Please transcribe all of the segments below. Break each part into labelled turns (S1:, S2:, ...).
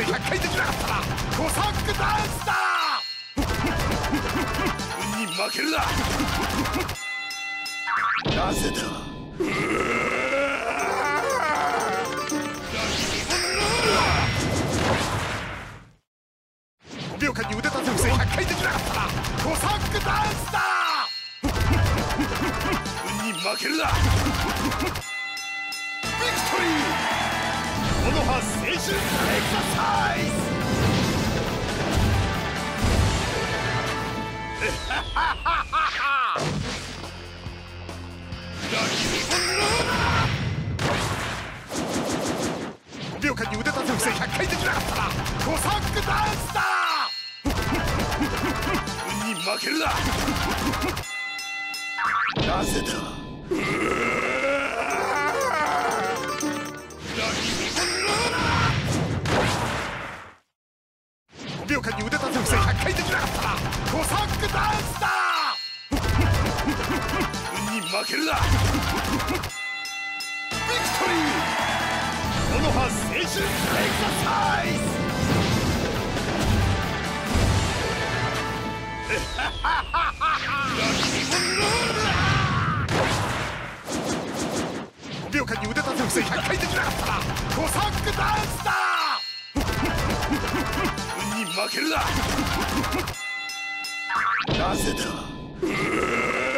S1: 100回できなかったらコサックダンスだ運 に負けるな。なぜだ。5秒間に腕立て伏せ100回できなかったらコサックダンスだ運に負けるな。ビクトリー。の葉青春エクササイズ5秒間に腕立て伏せ100回できなかったらコサックダンスだ運に負けるななぜだけるな。ビクトリーこの葉青春エクササイズ5秒間に腕立て伏せ100回できなかったらコサックダンスだ運に負けるななぜだ。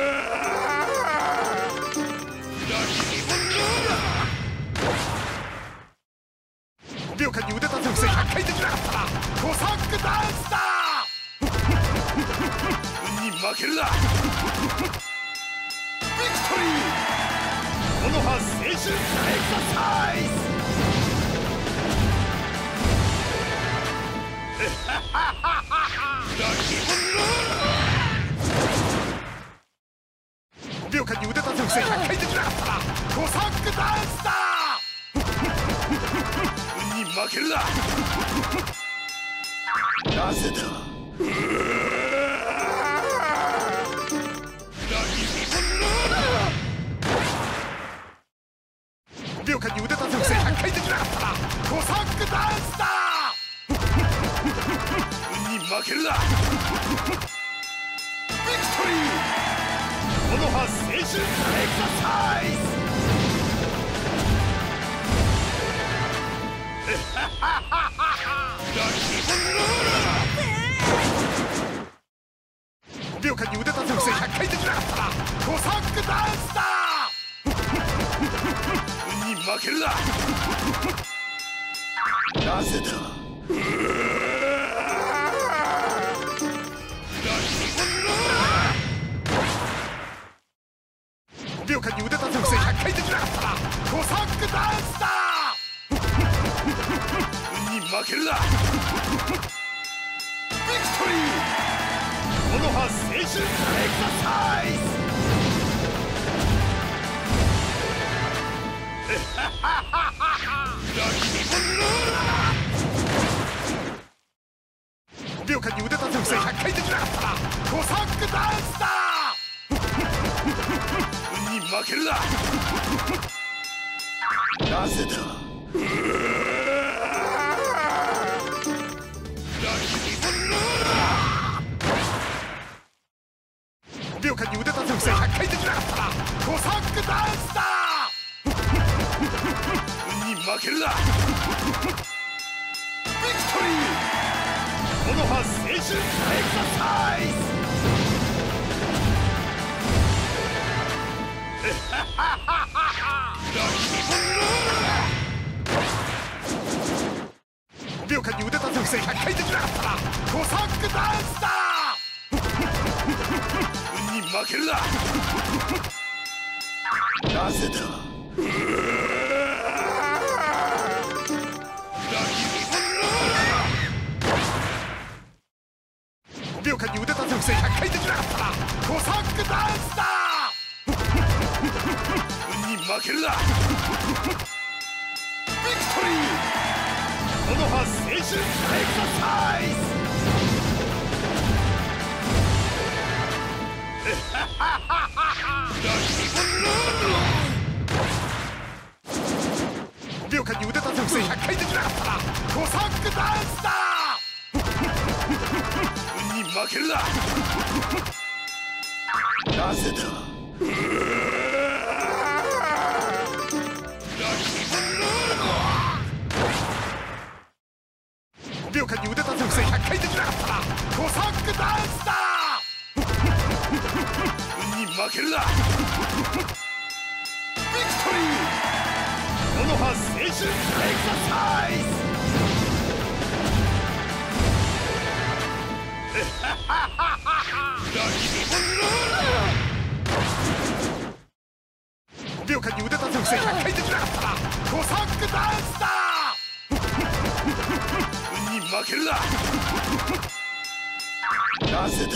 S1: 負けるな。ビクトリー。この葉青春エクササイズけるな。なぜだ？なぜだ？5秒間に腕立て伏せ100回できなかったらコサックダンスだ！運に負けるな！ビクトリー！モノハ青春エクササイズ秒間に腕立て伏せ100回できなかったらコサックダンスだ。運に負けるな。なぜだ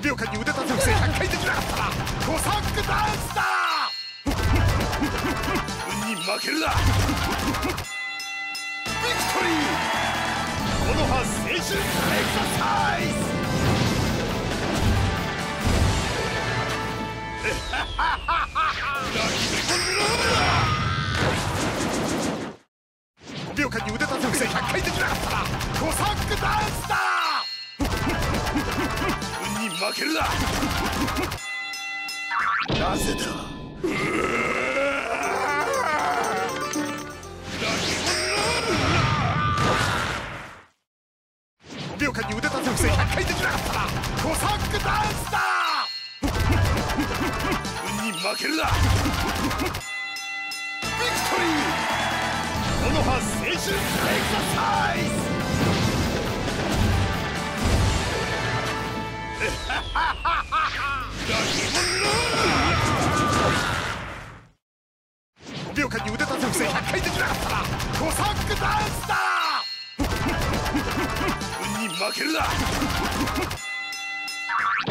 S1: ？5秒間に腕立て伏せ100回できなかったらコサックダンスだ？運に負けるなエクササイズなぜだ？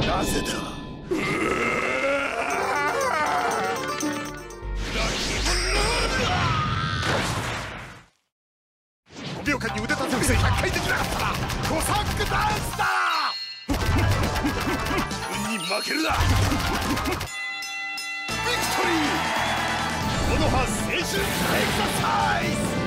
S1: なぜだ？5秒間に腕立て伏せ100回できなかったらコサックダンスだ？運に負けるなビクトリーモノハ青春エクササイズ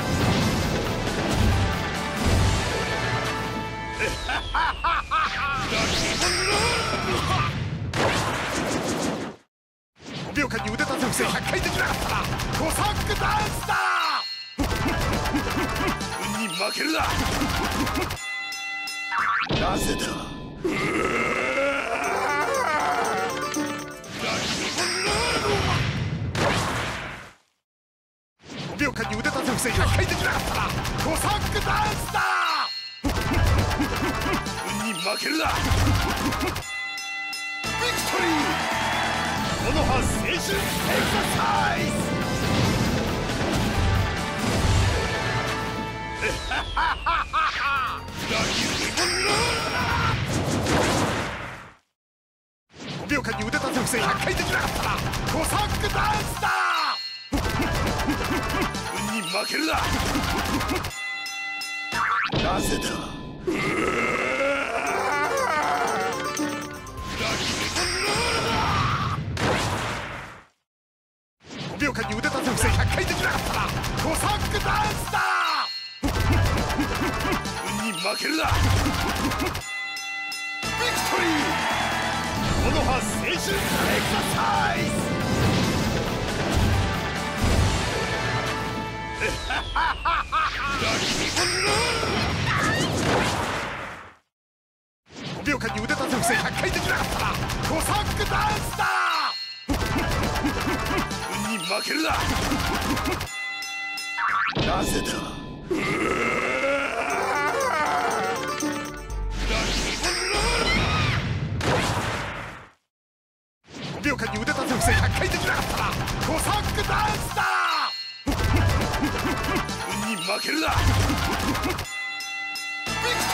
S1: 5秒間に腕立て伏せ100回できなかったらコサックダンスだ?運に負けるななぜだ5秒間に腕立て伏せ100回できなかったらコサックダンスだ!負けるな。ビクトリーモノハ青春エクササイズ5秒間に腕立て伏せ100回できなかったらコサックダンスだ運に負けるななぜだ負けるな。ビクトリー青春エクササイズ5秒間に腕立て伏せ100回できな。かったらコサックダンスだ運に負けるな。な。ぜだコサックダンスだ！運に負けるな！ビク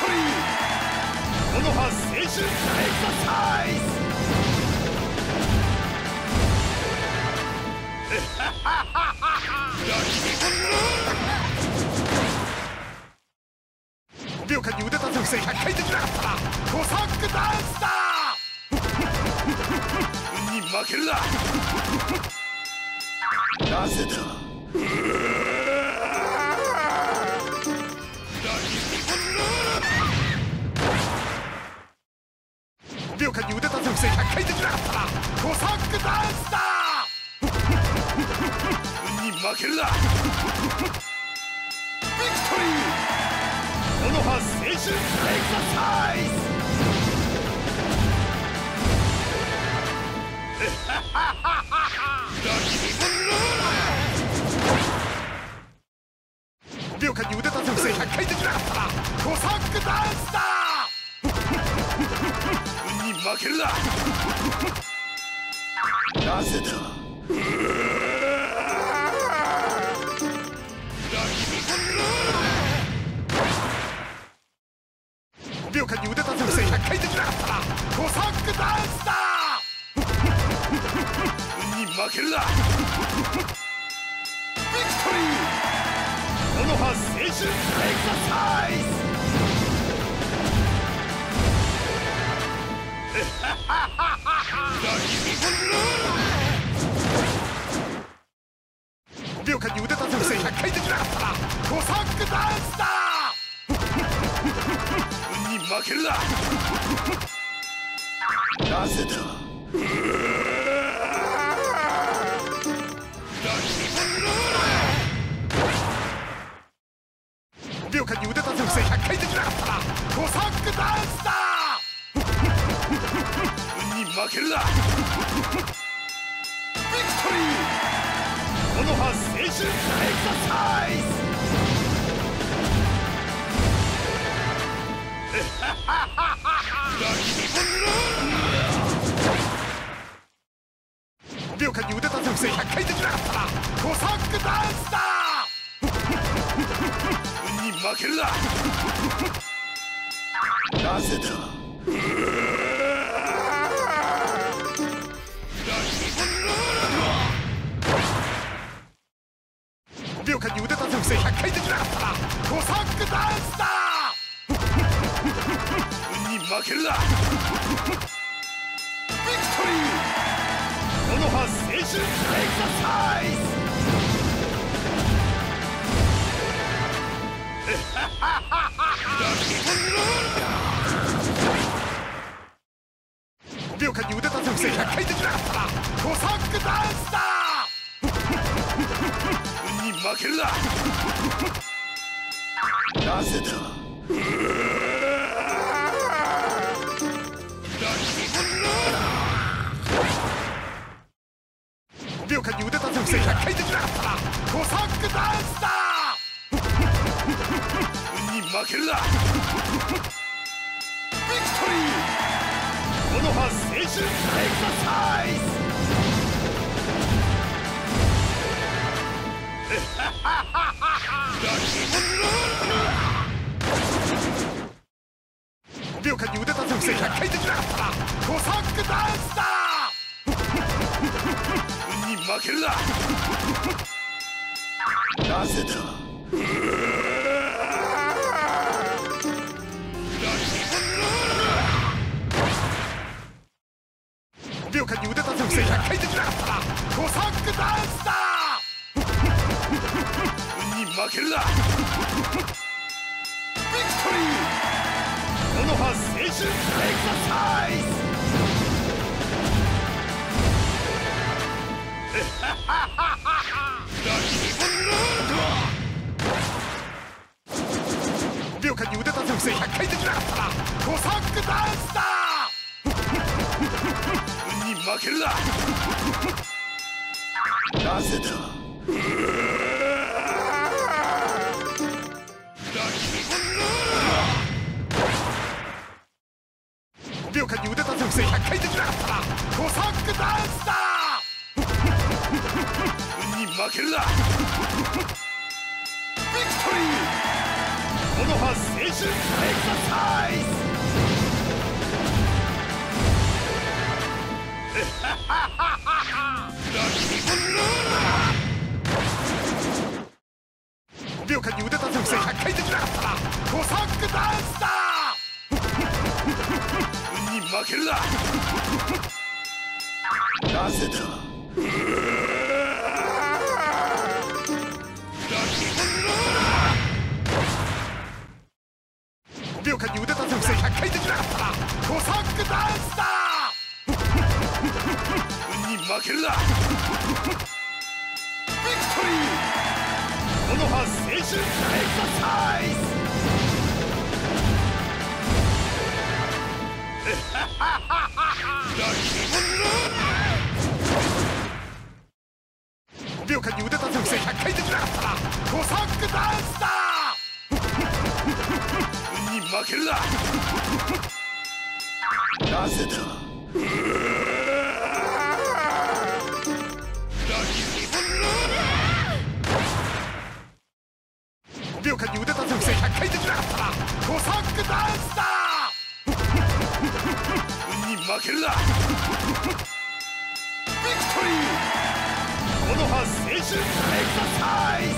S1: トリーモノハ青春エクササイズ5秒間に腕立て伏せ100回できなかったらコサックダンスだ！負けるな！なぜだ？5秒間に腕立て伏せ100回できなかったらコサックダンスだ！運に負けるな！ビクトリー！モノハ青春エクササイズ間に腕立て伏せ100回できなかったらコサックダンスだ 運に負けるななぜだ？5秒間に腕立て伏せ100回できなかったらコサックダンスだ運に負けるな！ビクトリーモノハ青春エクササイズなぜだ 負けるな。ビクトリーモノハ青春エクササイズ5秒間に腕立て伏せ100回できなかったらコサックダンスだ運に負けるななぜだ間に腕立て伏せ100回できなかったらコサックダンスだ！運に負けるな！ビクトリーモノハ青春エクササイズ！5秒間に腕立て伏せ100回できなかったらコサックダンスだ負けるな。なぜだ？5秒間に腕立て伏せ100回できな。かったらコサックダンスだ！運に負けるな。ビクトリー。モノハ青春エクササイズ秒間に腕立て伏せ100回できなかったらコサックダンスだ運に負けるななぜだ秒間に腕立て伏せ100回できなかったらコサックダンスだ？負けるな。ビクトリーモノハ青春エクササイズ。5秒間に腕立て伏せ100回できなかったらコサックダンスだ運に負けるななぜだ5秒間に腕立て伏せ100回できなかったらコサックダンスだ！運に負けるな！ビクトリーモノハ青春エクササイズ。5秒間に腕立て伏せ100回できなかったらコサックダンスだ！に負けるな。なぜだ？5秒間に腕立て伏せ100回できなかった。コサックダンスだ。運に負けるなビクトリー。モノハ青春エクササイズ5秒間に腕立て伏せ100回できなかったなぜだ？負けるな。ビクトリーモノハ青春エクササイズ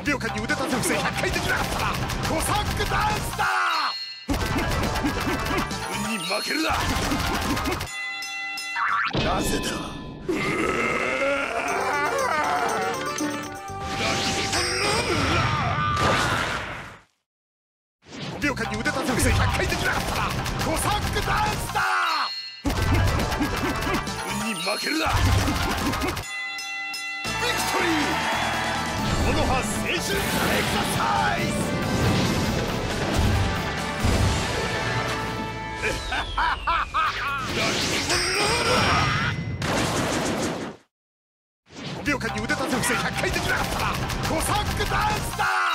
S1: 5秒間に腕立て伏せ100回できなかったらコサックダンスだ運に負けるななぜだ5秒間に腕立て伏せ100回できなかったらコサックダンスだ！運に負けるな！ビクトリー！モノハ青春エクササイズ5秒間に腕立て伏せ100回できなかったらコサックダンスだ！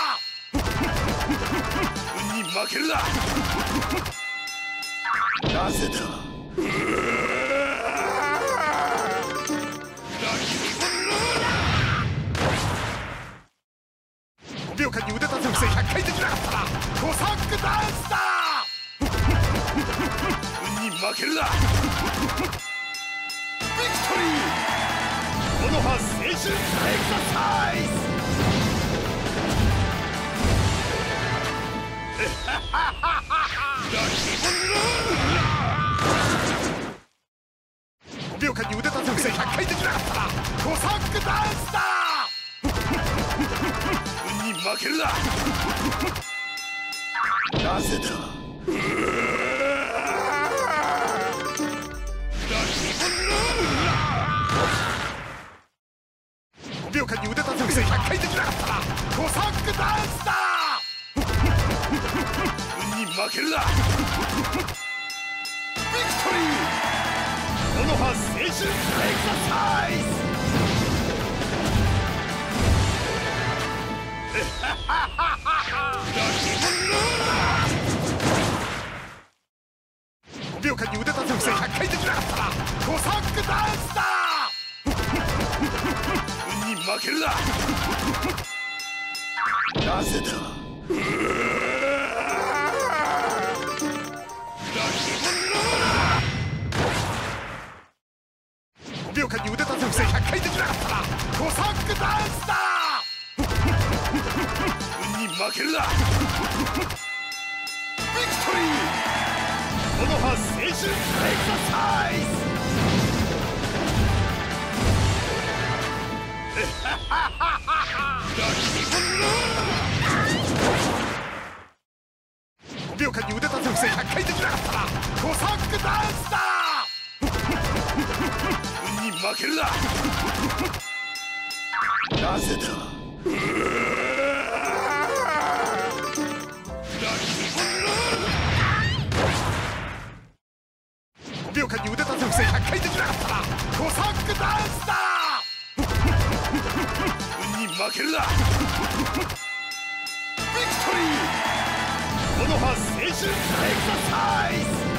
S1: に負けるな。なぜだ？5秒間に腕立て伏せ100回できなかったらコサックダンスだ運に負けるなビクトリーモノハ青春エクササイズ5秒間に腕立て伏せ100回できなかったらコサックダンスだ運に負けるななぜだ？負けるな。ビクトリーモノハ青春エクササイズ !5 秒間に腕立て伏せ100回できな!かったらコサックダンスだ運に負けるな!なぜだ? 5秒間に腕立て伏せ100回できなかった。らコサックダンスだ運に負けるな。ビクトリー。モノハ青春エクササイズ。5 て伏せ100回できなかったらコサックダンスだ運に負けるななぜだ5秒間に腕立て伏せ100回できなかったらコサックダンスだ運に負けるなビクトリーモノハ青春エクササイズ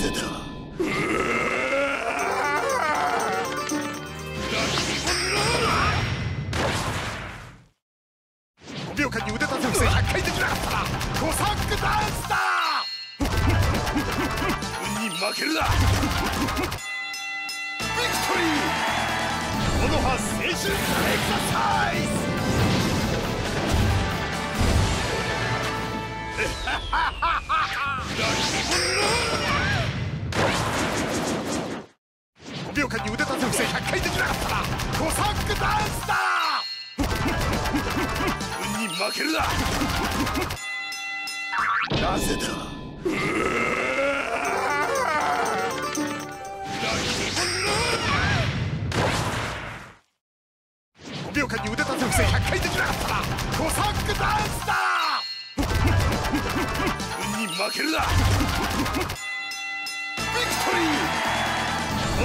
S1: ぜだ。5秒間に腕立て伏せ100回できなかったらコサックダンスだ。運に負けるな。ビクトリー。モノハ青春エクササイズ。5 秒間に腕立て伏せ100回できなかったらコサックダンスだ 運に負けるな。なぜだ？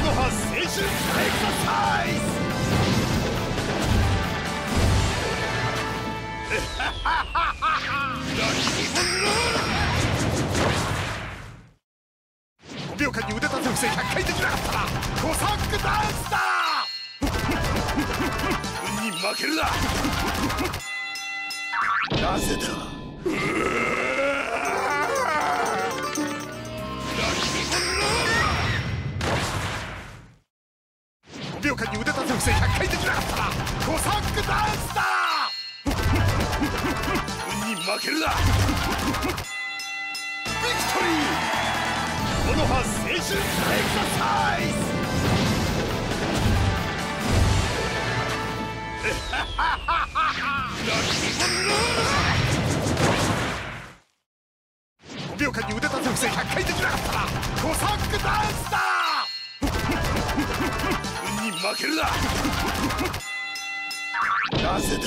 S1: ーモノハ青春エクササイズ5秒間に腕立て伏せ100回できなか？ったらコサックダンスだ運に負けるななぜだ運に負けるなビクトリーモノハ青春エクササイズ5秒間に腕立て伏せ100回できなかったらコサックダンスだ運に負けるななぜだ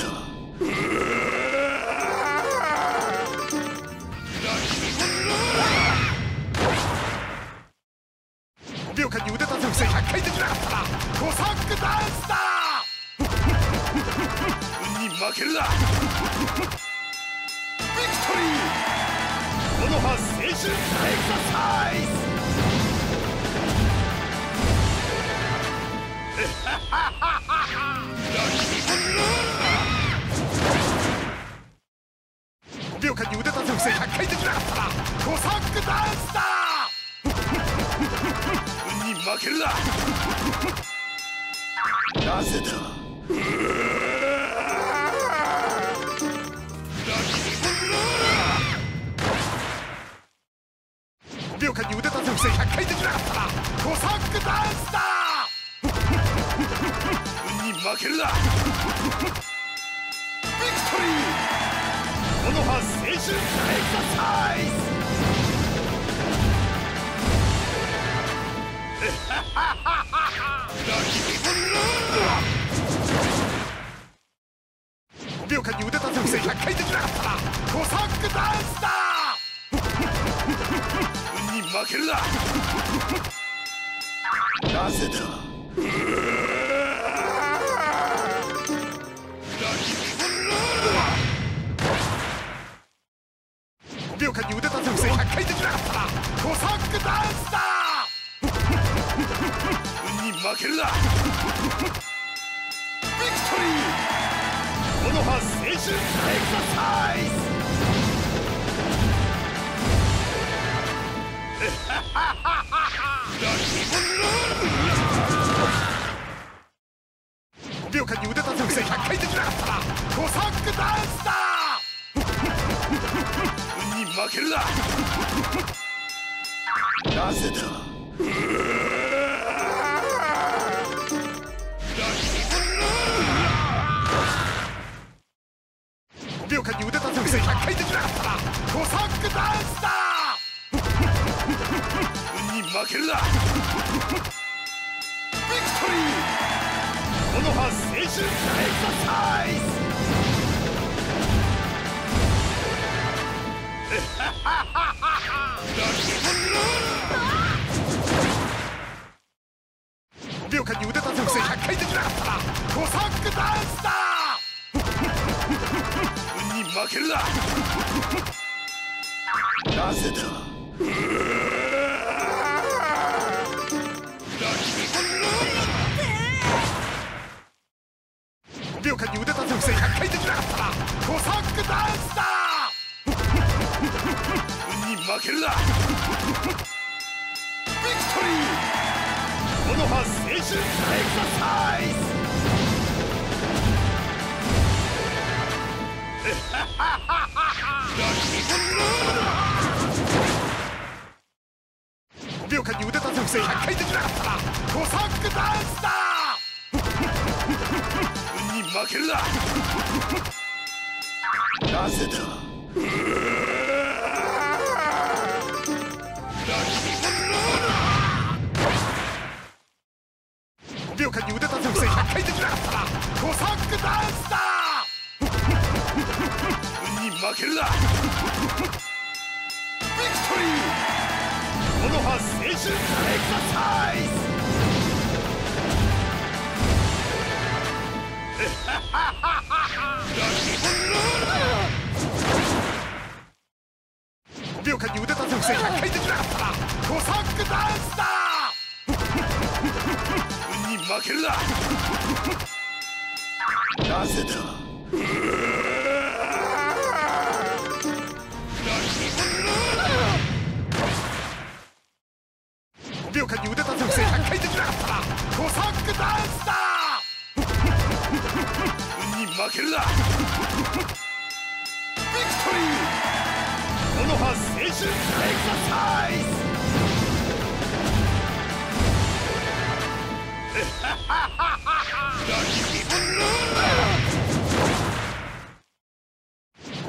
S1: ？5秒間に腕立て伏せ100回できなかったらコサックダンスだ。運に負けるな。ビクトリーノハ青春エクササイズ5秒間に腕立て伏せ100回できなかったらコサックダンスだ運に負けるななぜだ5秒間に腕立て伏せ100回できなかったらコサックダンスだ運に負けるな。ビクトリーモノハ青春エクササイズ5秒間に腕立て伏せ100回できなかったらコサックダンスだ!運に負けるな。なぜだ?負けるな。ビクトリーモノハ青春エクササイズ !5 秒間に腕立て伏せ100回できなかったらコサックダンスだ。運に負けるな。なぜだ？負けるな。ビクトリーモノハ青春エクササイズ5秒間に腕立て伏せ100回できなかったらコサックダンスだ運に負けるななぜだ秒間に腕立て伏せ100回できなかったらコサックダンスだ運に負けるなビクトリーモノハ青春エクササイズ5秒間に腕立て伏せ100回できなかったらコサックダンスだ！運に負けるななぜだ5秒間に腕立て伏せ100回できなかったらコサックダンスだ運に負けるなビクトリーモノハ青春エクササイズハハハハラ5秒間に腕立て伏せ100回できなかったらコサックダンスだ運に負けるななぜだコサックダンスだ運に負けるなビクトリーモノハ青春エクササイズ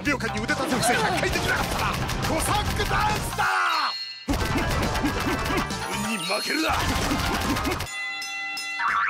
S1: 5秒間に腕立て伏せ100回できなかったら。コサックダンスだ。運に負けるな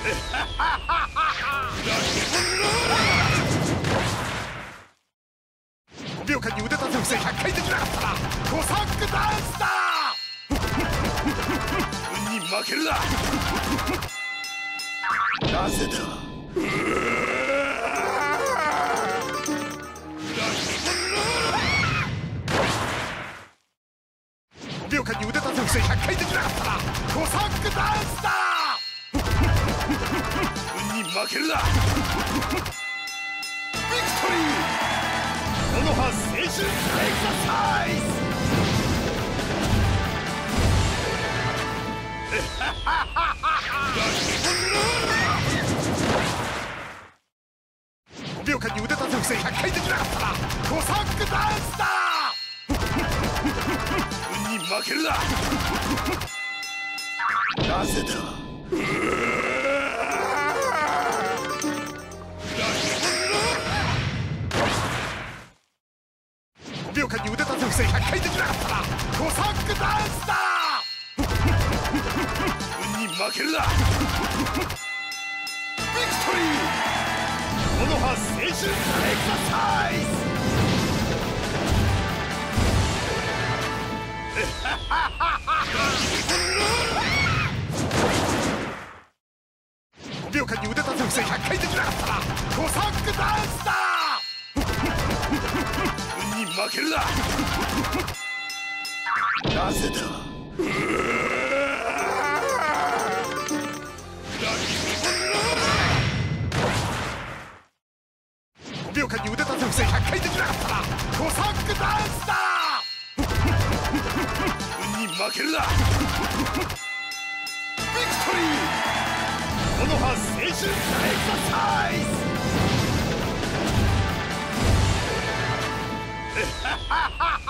S1: 5秒間に腕立て伏せ100回できなかったらコサックダンスだ運に負けるななぜだ5秒間に腕立て伏せ100回できなかったらコサックダンスだ？負けるな。ビクトリーモノハ青春エクササイズなぜだ間に腕立て伏せ100回できなかったらコサックダンスだ 運に負けるなビクトリーモノハ青春エクササイズ5秒間に腕立て伏せ100回できなかったらコサックダンスだ負けるな。なぜだ？5秒間に腕立て伏せ100回できなかったらコサックダンスだ！運に負けるな。ビクトリー。モノハ青春エクササイズ Ha ha ha ha!